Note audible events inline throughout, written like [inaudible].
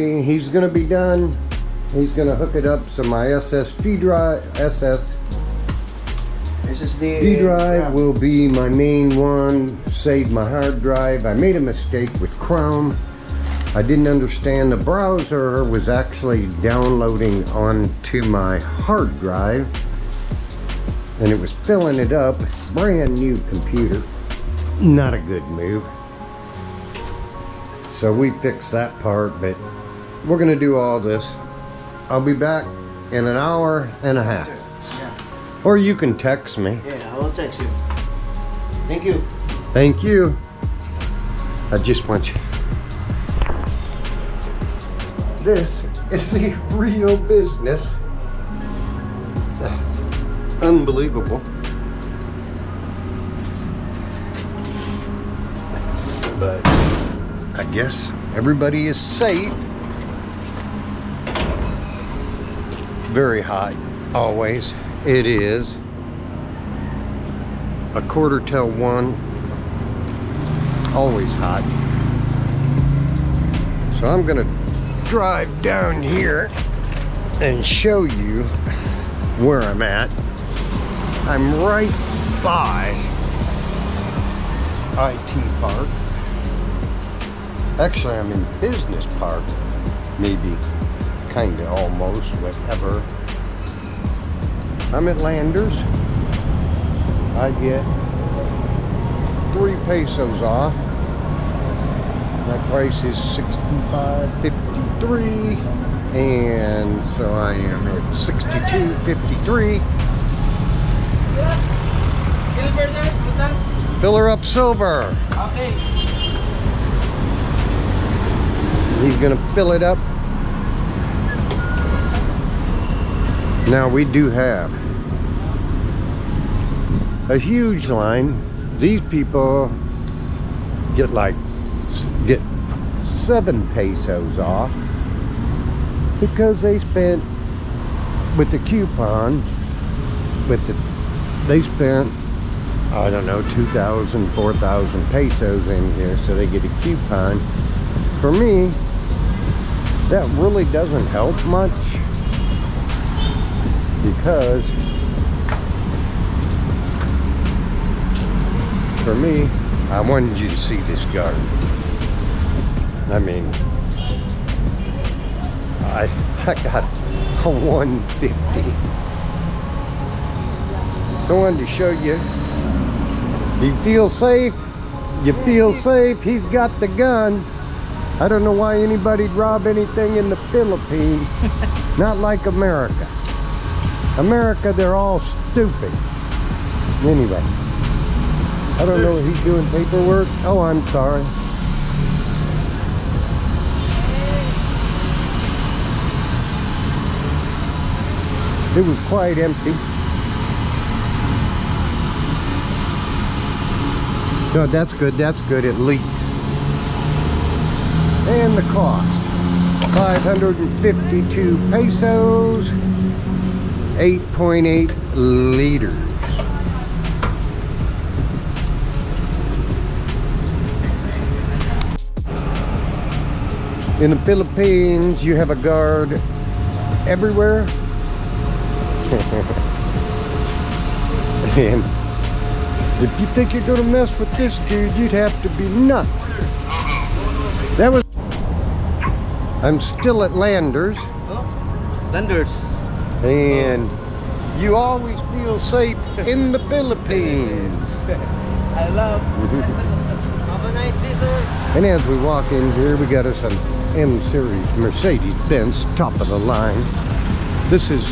He's gonna be done. He's gonna hook it up so my SSD drive, SSD SSD. drive yeah. will be my main one. Save my hard drive. I made a mistake with Chrome. I didn't understand the browser was actually downloading onto my hard drive and it was filling it up. Brand new computer. Not a good move. So we fixed that part, but we're gonna do all this. I'll be back in an hour and a half. Yeah. Or you can text me. Yeah, I will text you. Thank you. Thank you. I just want you. This is a real business. Unbelievable. But I guess everybody is safe. Very hot, always. It is a quarter till one always hot. So I'm gonna drive down here and show you where I'm at. I'm right by IT Park. Actually, I'm in Business Park, maybe, kinda, almost, whatever. I'm at Landers. I get three pesos off. My price is 65.53 and so I am at 62.53. Fill her up silver. Okay. He's gonna fill it up. Now we do have a huge line. These people get like get seven pesos off because they spent with the coupon with the they spent I don't know 2,000 4,000 pesos in here so they get a coupon for me that really doesn't help much because for me I wanted you to see this garden. I mean I, I got a 150 so I wanted to show you. You feel safe. You feel safe. He's got the gun. I don't know why anybody'd rob anything in the Philippines. [laughs] Not like America America they're all stupid. Anyway I don't know he's doing paperwork. Oh I'm sorry. It was quite empty. No, that's good, that's good, it leaks. And the cost, 552 pesos, 8.8 liters. In the Philippines, you have a guard everywhere [laughs] and if you think you're gonna mess with this dude, you'd have to be nuts. That was. I'm still at Landers, Landers. And you always feel safe in the [laughs] Philippines. I love. [laughs] Have a nice day, sir. And as we walk in here, we got us an M Series Mercedes-Benz, top of the line. This is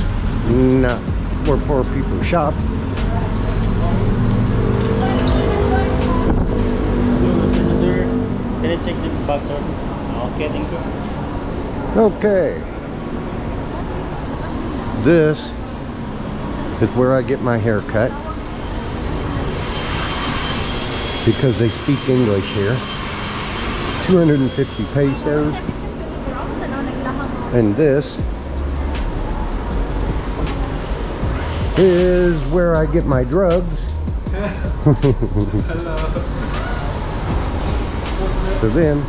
not where poor people shop. Sir, can I check the box. Okay, thank you. Okay. This is where I get my hair cut. Because they speak English here. 250 pesos. And this is where I get my drugs. [laughs] So then,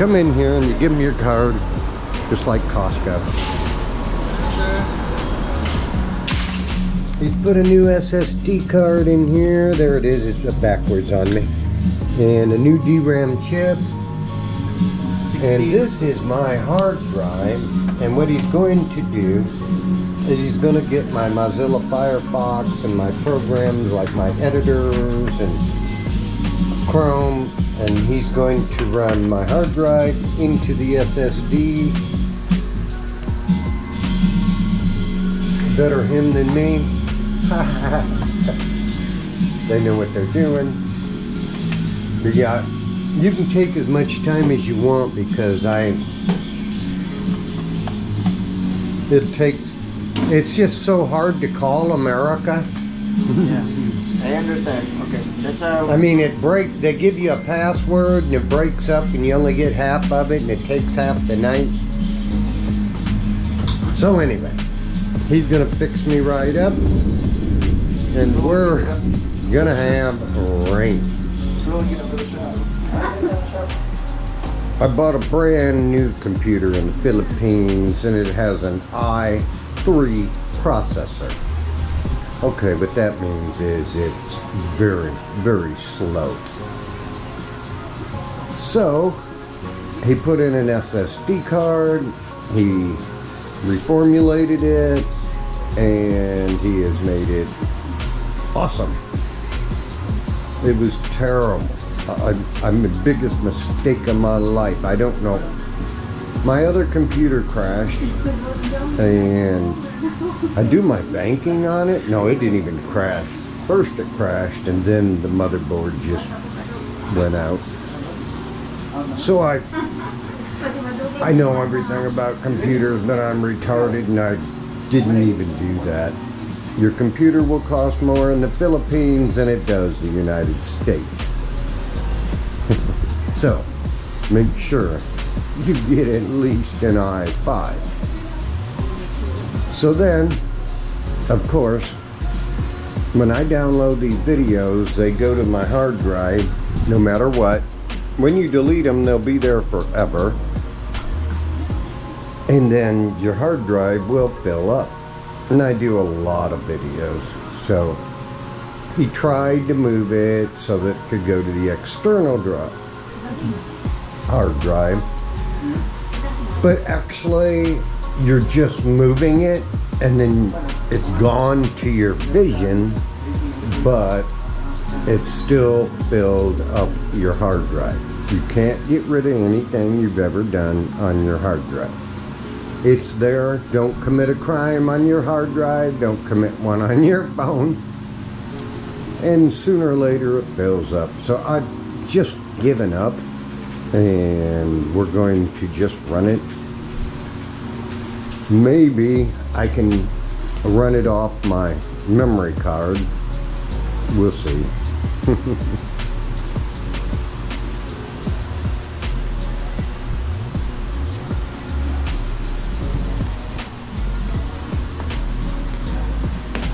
come in here and you give them your card, just like Costco. He's put a new SSD card in here. There it is. It's backwards on me. And a new DRAM chip. And this is my hard drive. And what he's going to do is he's going to get my Mozilla Firefox and my programs like my editors and Chrome. And he's going to run my hard drive into the SSD. Better him than me. [laughs] they know what they're doing. But yeah, you can take as much time as you want because I it takes it's just so hard to call America. yeah, I understand. Okay, that's how. I mean it break they give you a password and it breaks up and you only get half of it and it takes half the night. So anyway, he's gonna fix me right up and we're gonna have rain. I bought a brand new computer in the Philippines and it has an i3 processor. Okay, what that means is it's very, very slow. So, he put in an SSD card, he reformulated it, and he has made it awesome. It was terrible. I, I'm the biggest mistake of my life. I don't know. My other computer crashed, and I do my banking on it. No, it didn't even crash. First it crashed, and then the motherboard just went out. So I, I know everything about computers, but I'm retarded, and I didn't even do that. Your computer will cost more in the Philippines than it does the United States. [laughs] so, make sure you get at least an i5. So then, of course, when I download these videos, they go to my hard drive no matter what. When you delete them, they'll be there forever. And then your hard drive will fill up. And I do a lot of videos. So he tried to move it so that it could go to the external drive, hard drive. But actually, you're just moving it and then it's gone to your vision, but it's still filled up your hard drive. You can't get rid of anything you've ever done on your hard drive. It's there. Don't commit a crime on your hard drive. Don't commit one on your phone. And sooner or later it fills up. So I've just given up and we're going to just run it. Maybe I can run it off my memory card. We'll see. [laughs]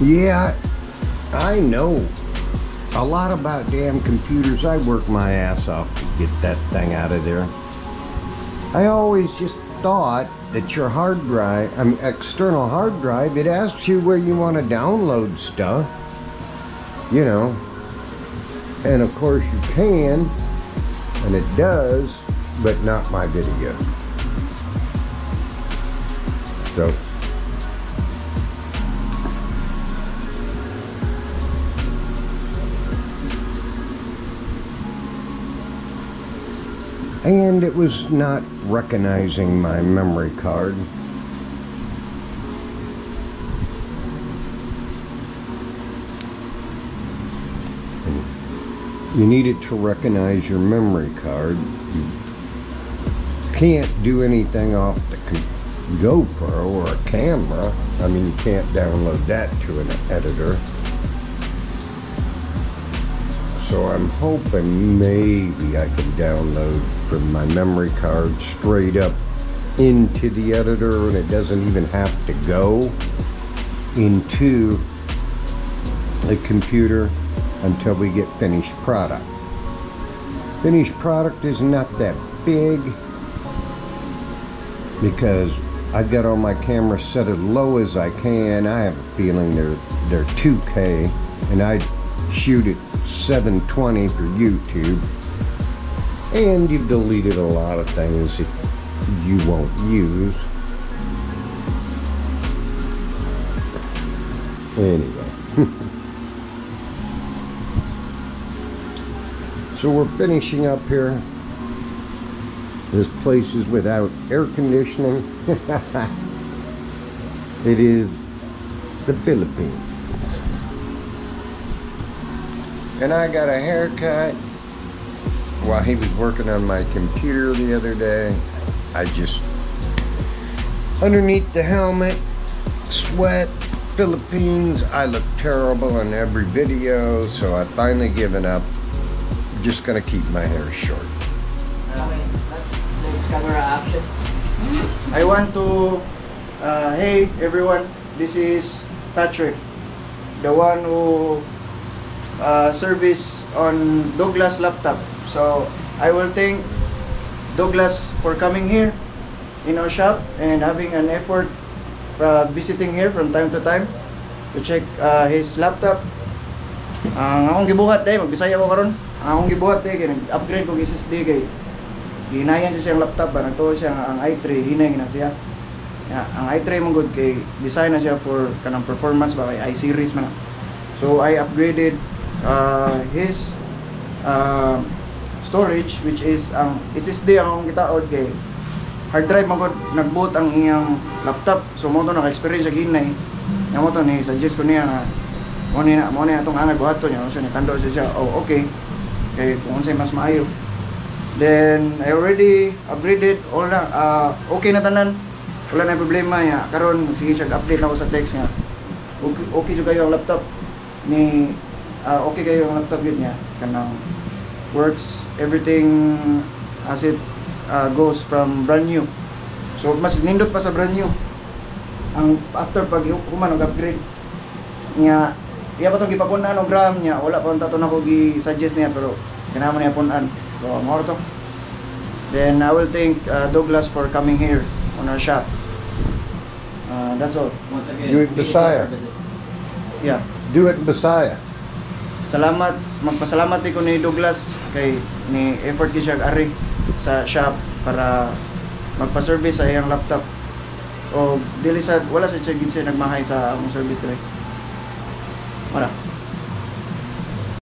Yeah, I know a lot about damn computers. I work my ass off to get that thing out of there. I always just thought that your hard drive, um, external hard drive, it asks you where you want to download stuff. You know. And of course you can, and it does, but not my video. So and it was not recognizing my memory card. You need it to recognize your memory card. You can't do anything off the GoPro or a camera. I mean, you can't download that to an editor. So I'm hoping maybe I can download from my memory card straight up into the editor and it doesn't even have to go into a computer until we get finished product. finished product is not that big because I've got all my cameras set as low as I can. I have a feeling they're they're 2K and I shoot at 720 for YouTube. And you've deleted a lot of things that you won't use. Anyway. [laughs] so we're finishing up here. This place is without air conditioning. [laughs] it is the Philippines. And I got a haircut while he was working on my computer the other day. I just, underneath the helmet, sweat, Philippines, I look terrible in every video, so I finally given up. Just gonna keep my hair short. Okay, that's next camera action. I want to, uh, hey everyone, this is Patrick, the one who uh, service on Douglas laptop. So I will thank Douglas for coming here in our shop and having an effort uh, visiting here from time to time to check uh, his laptop. Ang akong gibuhat day, magbisaya ko karon. Ang akong gibuhat day kay nag-upgrade ko SSD kay ginayan siya siyang laptop ba nagtuo siya ang i3 hinay na siya. Ya, ang i3 man good kay design na siya for kanang performance ba kay i-series man. na. So I upgraded uh, his uh, storage which is ang SSD ang akong gitaod kay hard drive man gud nagboot ang iyang laptop. So mo to naka-experience sa hinay. Nga mo to ni suggest ko niya nga mo ni mo ni atong angay buhaton niya so ni tando siya. Oh, okay. Kay kung unsay mas maayo. Then I already upgraded all na ah, okay na tanan. Wala na problema ya. Karon sige siya update na ako sa text nga. Okay, okay jud kayo ang laptop ni ah, okay kayo ang laptop yun niya kanang works everything as it ah, goes from brand new. So mas nindot pa sa brand new. Ang after pag human og upgrade niya iya pa tong gipapunan og RAM niya wala pa tato na ko gi-suggest niya pero kinahanglan niya punan. So mo to. Then I will thank uh, Douglas for coming here on our shop. Uh, that's all. Once again, Do it services. Yeah. Do it Bisaya. Salamat, magpasalamat ko ni Douglas kay ni effort ki siya ari sa shop para magpa-service sa iyang laptop. O dili sa wala sa gid siya nagmahay sa among service dire. Wala.